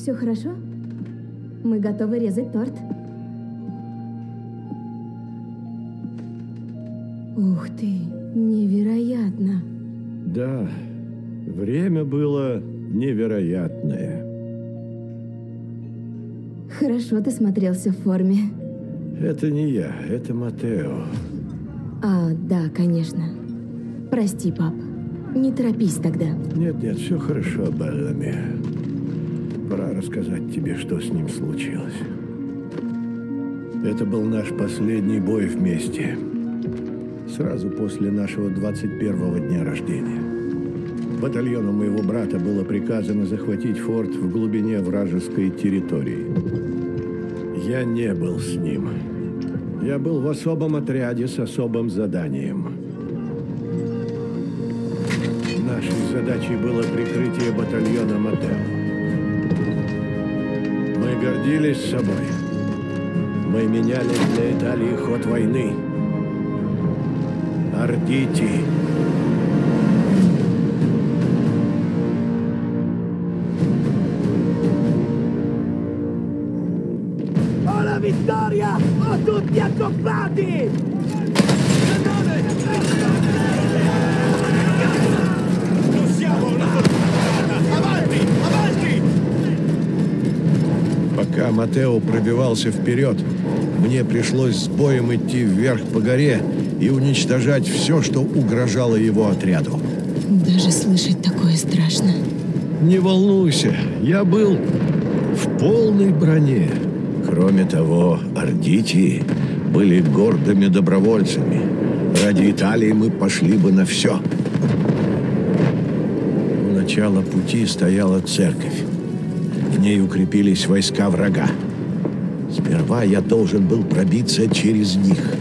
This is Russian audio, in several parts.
Все хорошо? Мы готовы резать торт. Ух ты, невероятно. Да, время было невероятное. Хорошо ты смотрелся в форме. Это не я, это Матео. А, да, конечно. Прости, пап. Не торопись тогда. Нет, нет, все хорошо, Беллами. Пора рассказать тебе, что с ним случилось. Это был наш последний бой вместе. Сразу после нашего 21-го дня рождения. Батальону моего брата было приказано захватить форт в глубине вражеской территории. Я не был с ним. Я был в особом отряде с особым заданием. Нашей задачей было прикрытие батальона Матео. Гордились собой. Мы меняли для Италии ход войны. La vittoria! Ho tutti accoppiati! Матео пробивался вперед, мне пришлось с боем идти вверх по горе и уничтожать все, что угрожало его отряду. Даже слышать такое страшно. Не волнуйся, я был в полной броне. Кроме того, ордити были гордыми добровольцами. Ради Италии мы пошли бы на все. У начала пути стояла церковь. Ней укрепились войска врага. Сперва я должен был пробиться через них.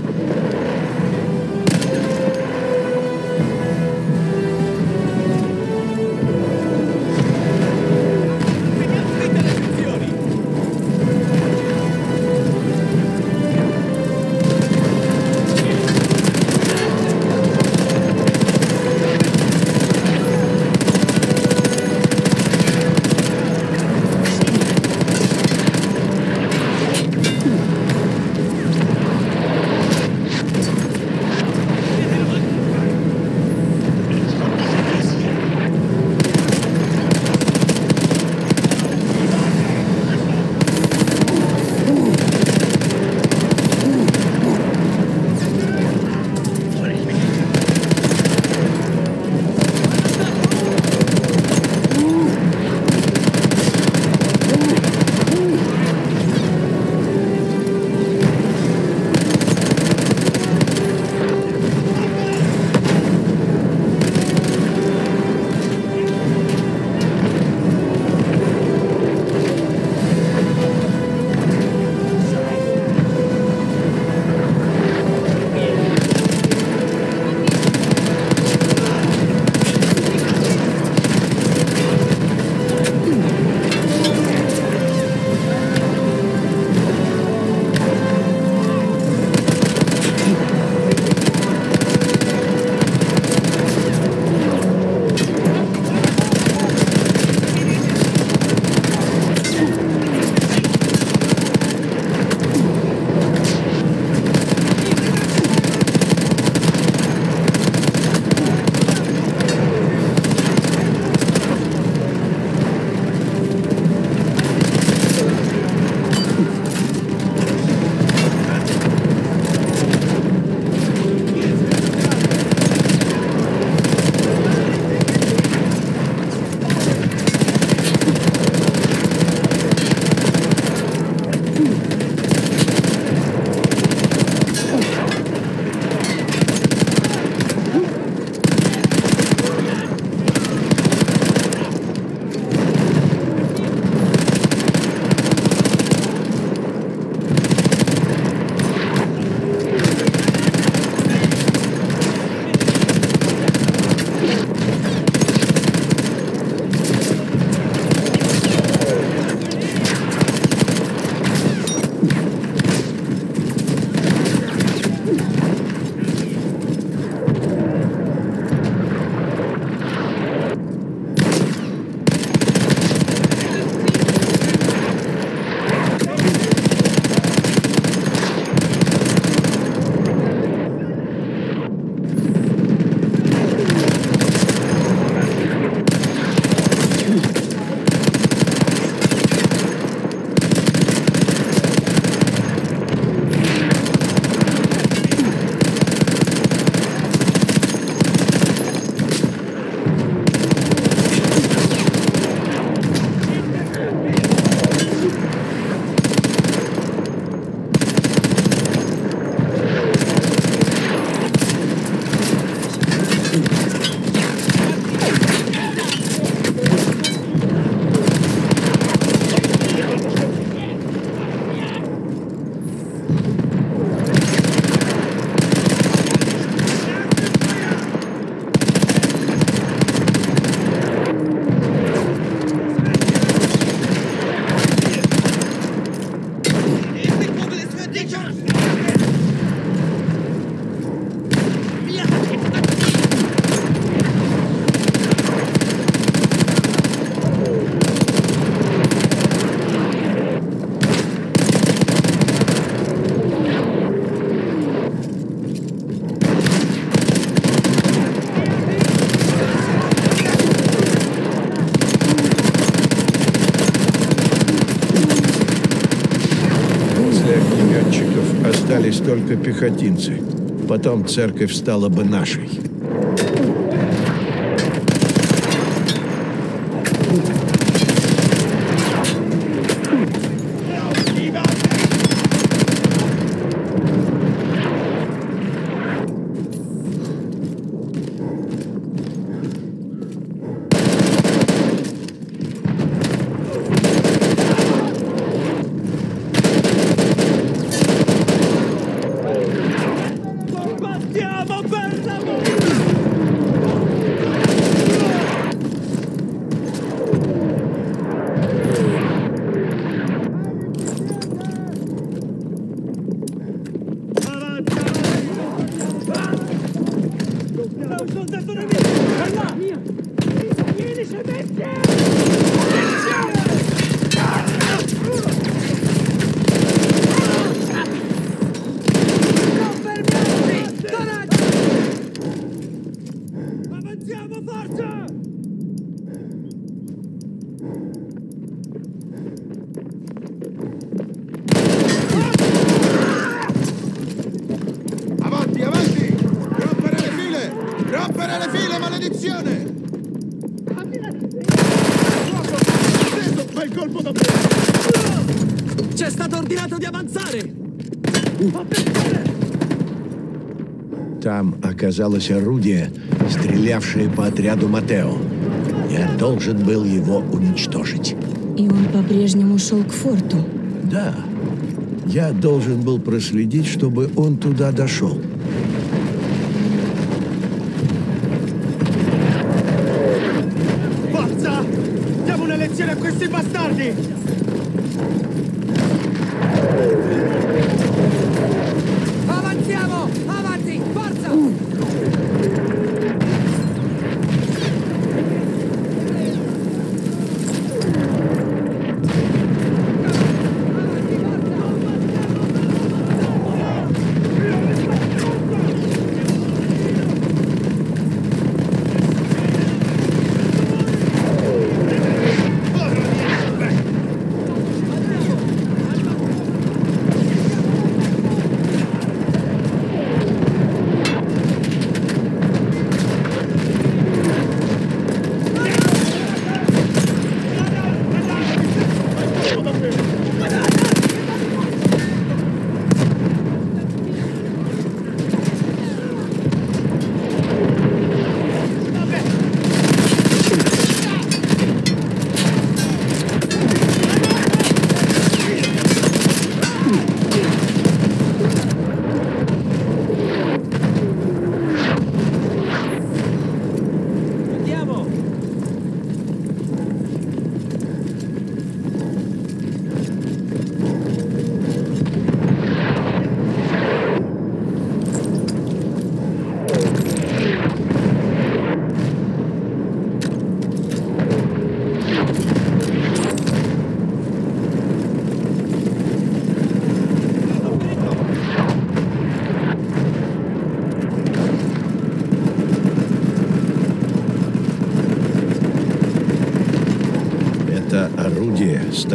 Только пехотинцы. Потом церковь стала бы нашей. Оказалось орудие, стрелявшее по отряду Матео. Я должен был его уничтожить. И он по-прежнему шел к форту. Да, я должен был проследить, чтобы он туда дошел.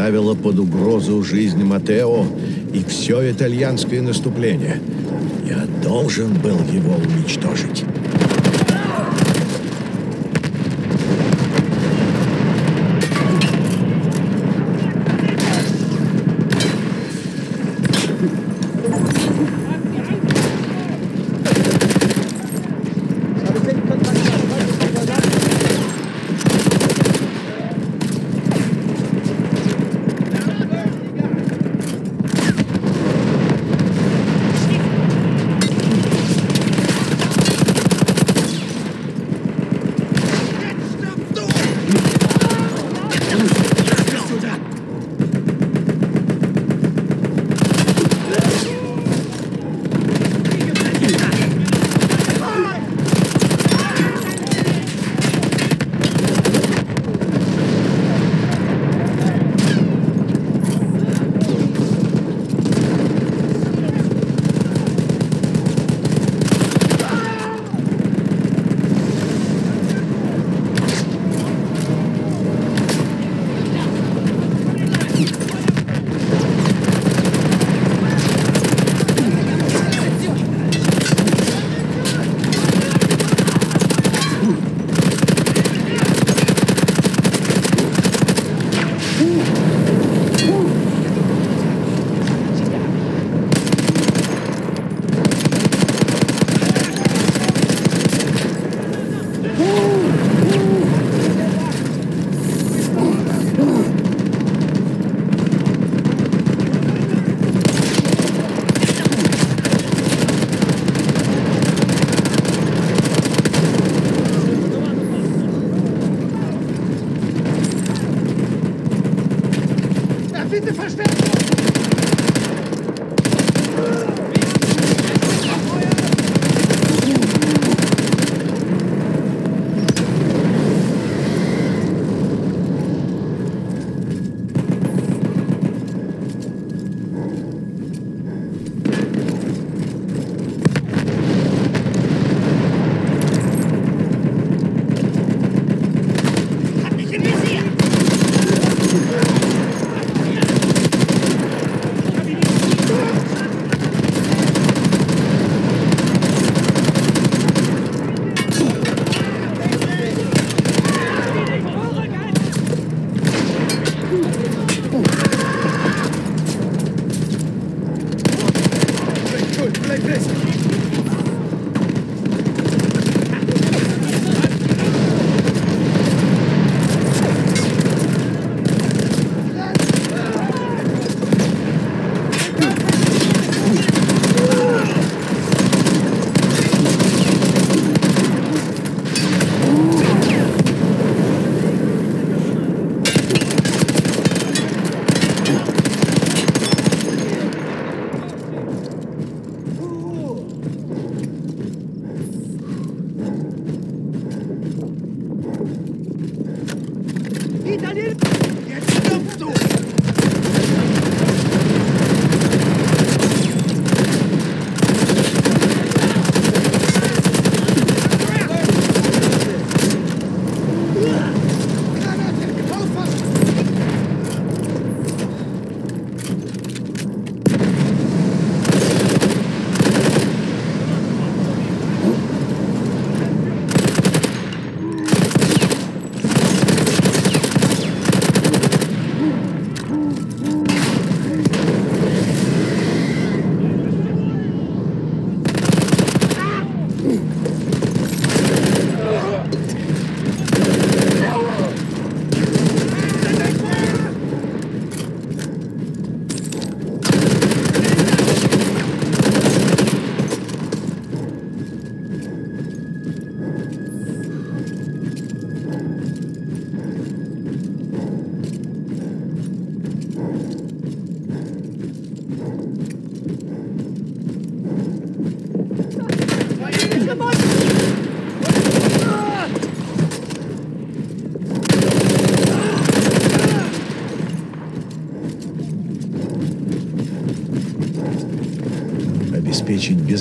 Ставило под угрозу жизнь Матео и все итальянское наступление. Я должен был его уничтожить.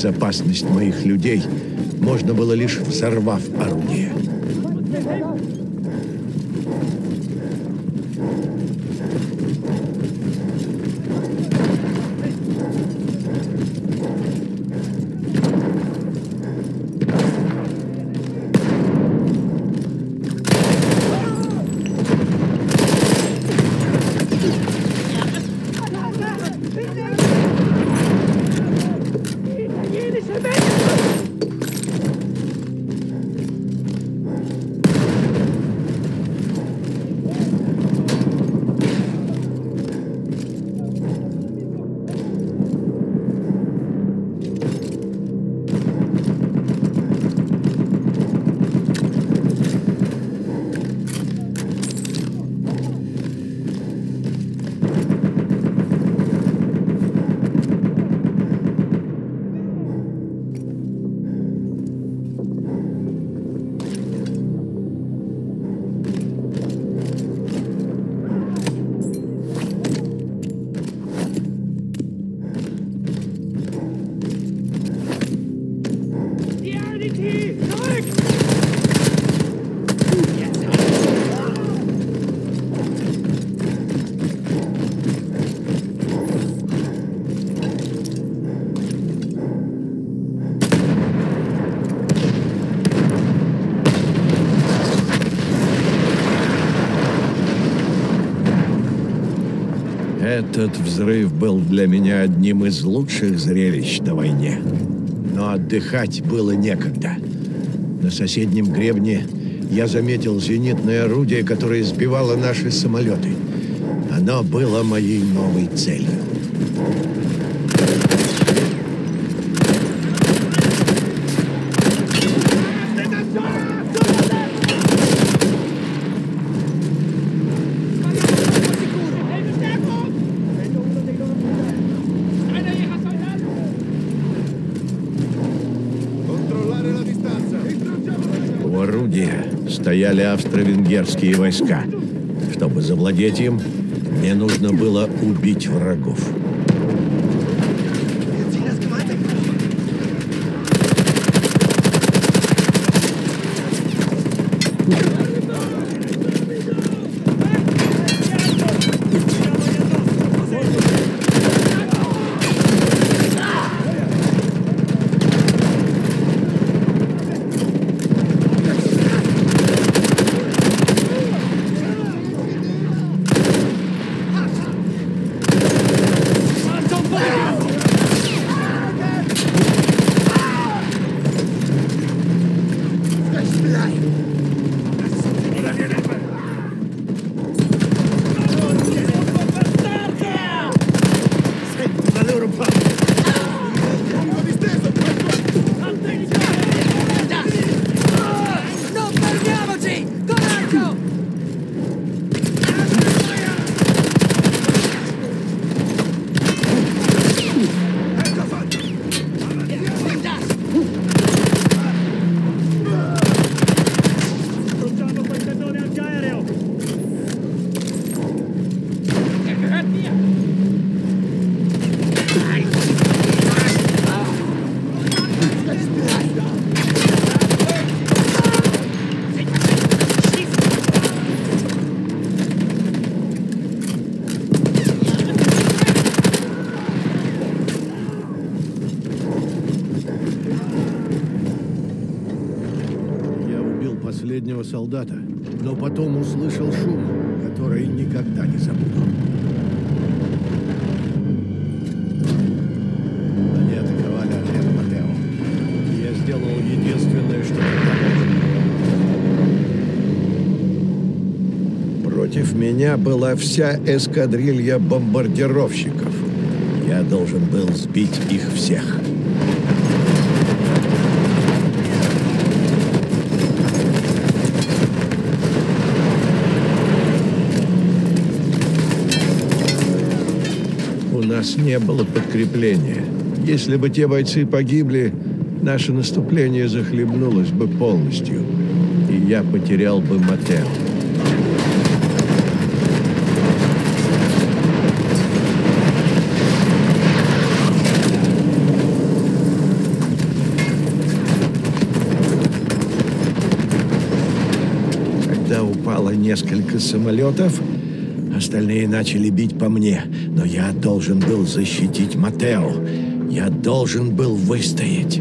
Безопасность моих людей можно было лишь взорвав орудие. Этот взрыв был для меня одним из лучших зрелищ на войне. Но отдыхать было некогда. На соседнем гребне я заметил зенитное орудие, которое сбивало наши самолеты. Оно было моей новой целью. Стояли австро-венгерские войска. Чтобы завладеть им, мне нужно было убить врагов. Была вся эскадрилья бомбардировщиков. Я должен был сбить их всех. нас не было подкрепления. Если бы те бойцы погибли, наше наступление захлебнулось бы полностью, и я потерял бы Матео. Несколько самолетов, остальные начали бить по мне, но я должен был защитить Матео. Я должен был выстоять.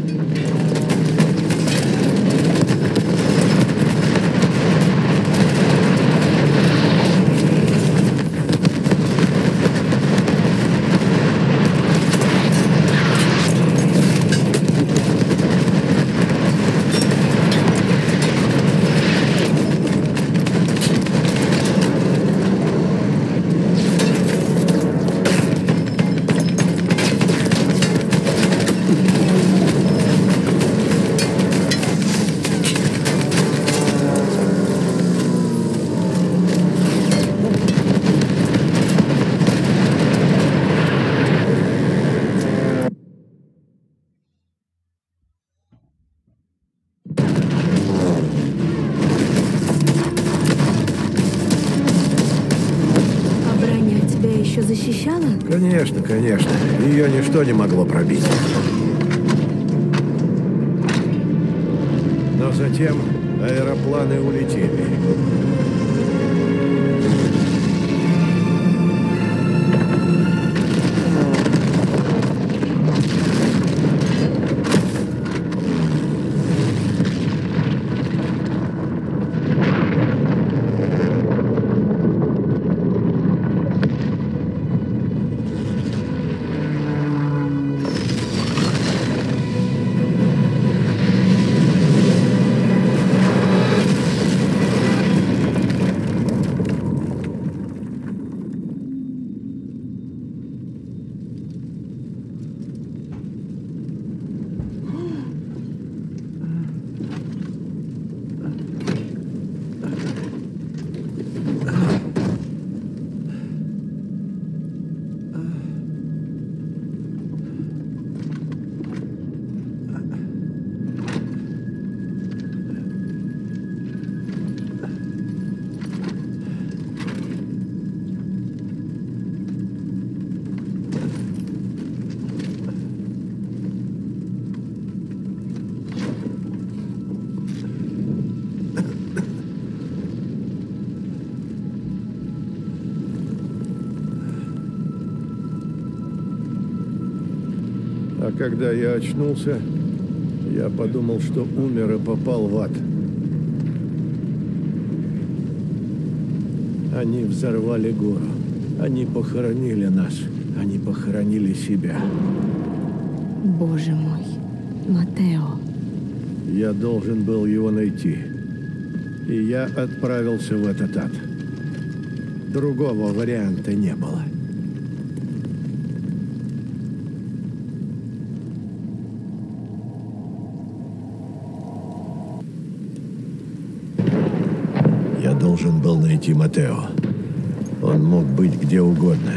Конечно, конечно. Ее ничто не могло пробить. Но затем аэропланы улетели. Когда я очнулся, я подумал, что умер и попал в ад. Они взорвали гору. Они похоронили нас. Они похоронили себя. Боже мой, Матео. Я должен был его найти. И я отправился в этот ад. Другого варианта не было. Я Матео. Он мог быть где угодно.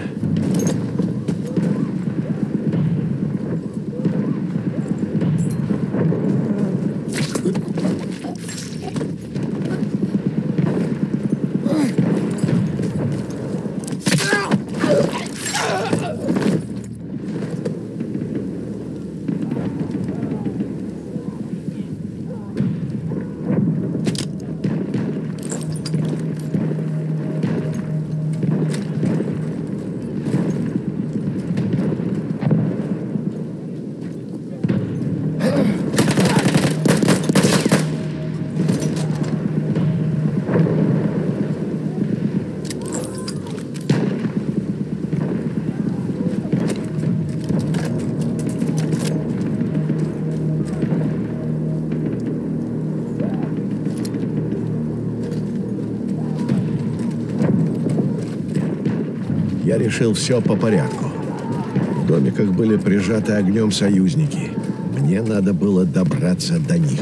Я решил все по порядку. В домиках были прижаты огнем союзники. Мне надо было добраться до них.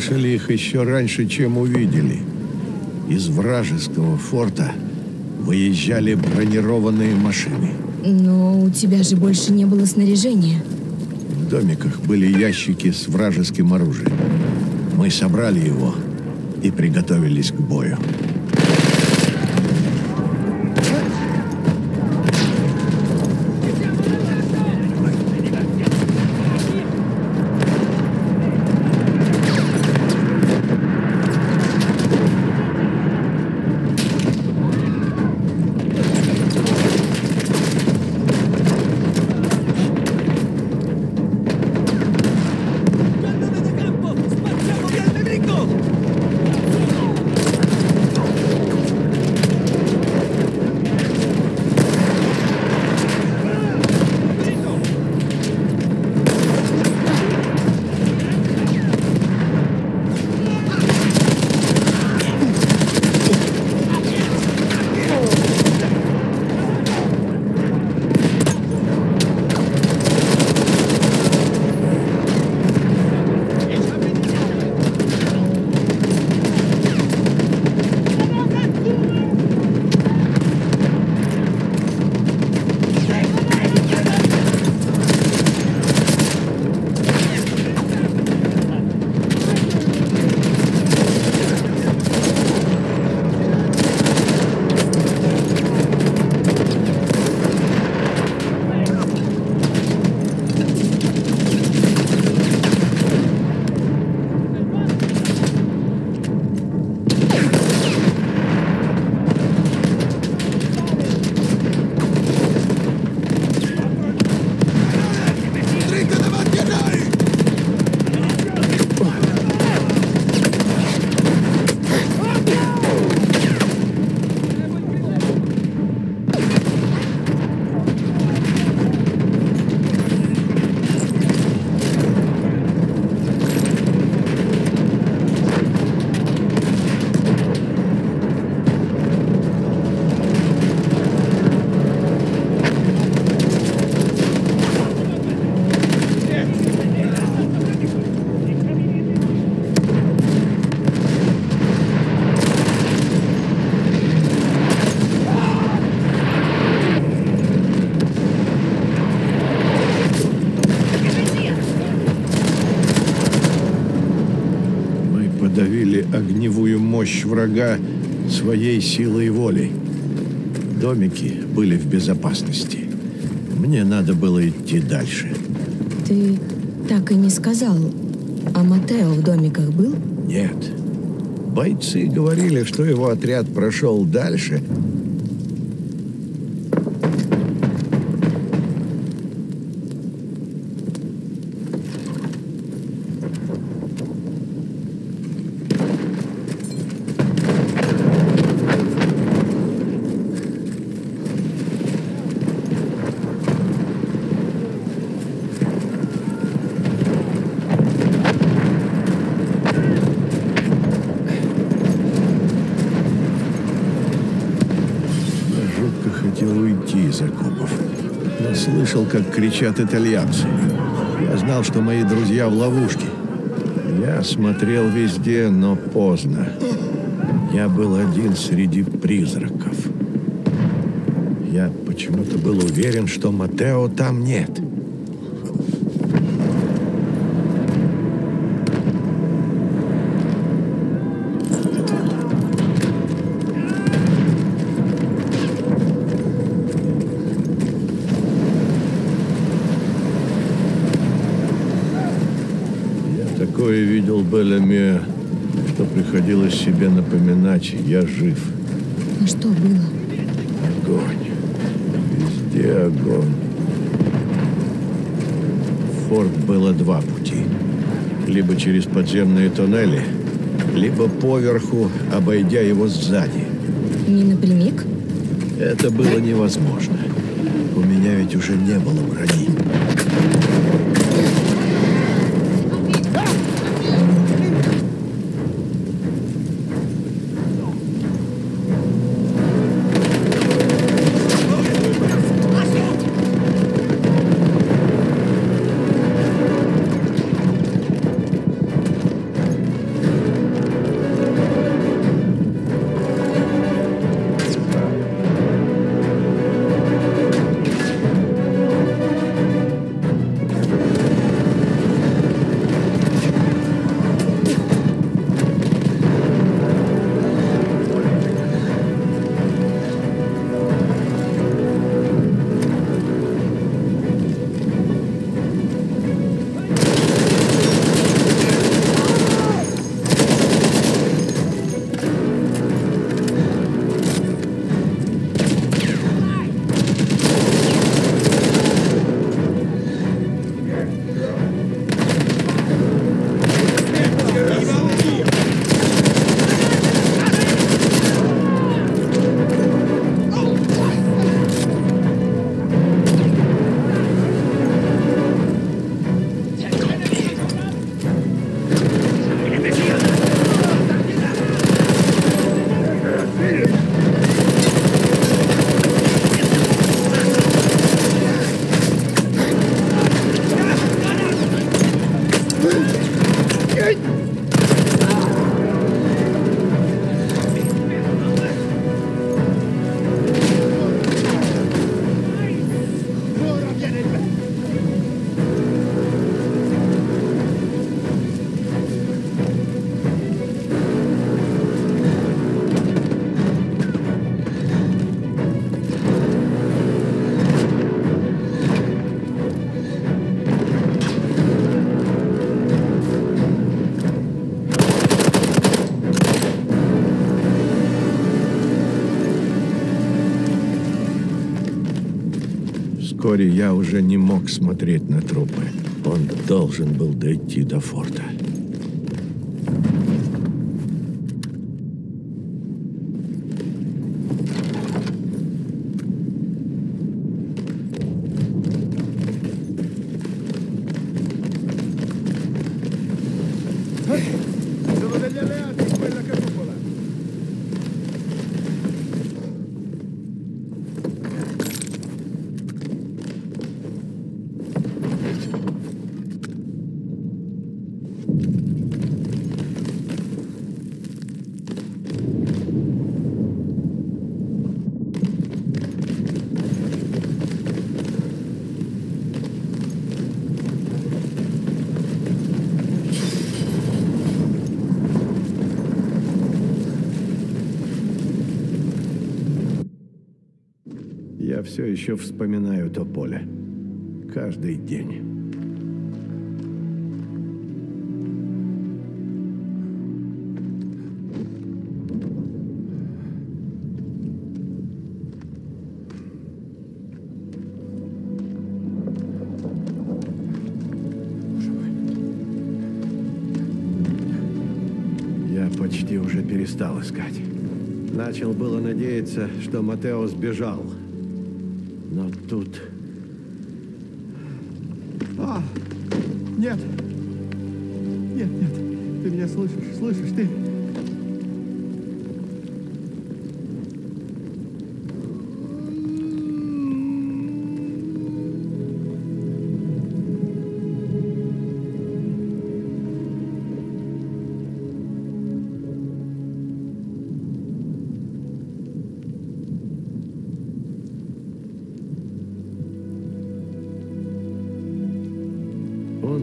Услышали их еще раньше, чем увидели. Из вражеского форта выезжали бронированные машины. Но у тебя же больше не было снаряжения. В домиках были ящики с вражеским оружием. Мы собрали его и приготовились к бою. Мощь врага своей силой и волей. Домики были в безопасности. Мне надо было идти дальше. Ты так и не сказал, а Матео в домиках был? Нет. Бойцы говорили, что его отряд прошел дальше, кричат итальянцы. Я знал, что мои друзья в ловушке. Я смотрел везде, но поздно. Я был один среди призраков. Я почему-то был уверен, что Матео там нет. Беллами, что приходилось себе напоминать, я жив. А что было? Огонь. Везде огонь. В форт было два пути. Либо через подземные туннели, либо поверху, обойдя его сзади. Не напрямик? Это было невозможно. У меня ведь уже не было брони. Вскоре я уже не мог смотреть на трупы. Он должен был дойти до форта. Еще вспоминаю то поле. Каждый день. Я почти уже перестал искать. Начал было надеяться, что Матео сбежал.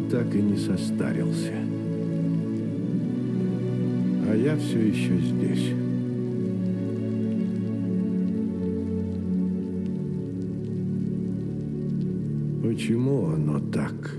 Так и не состарился. А я все еще здесь. Почему оно так?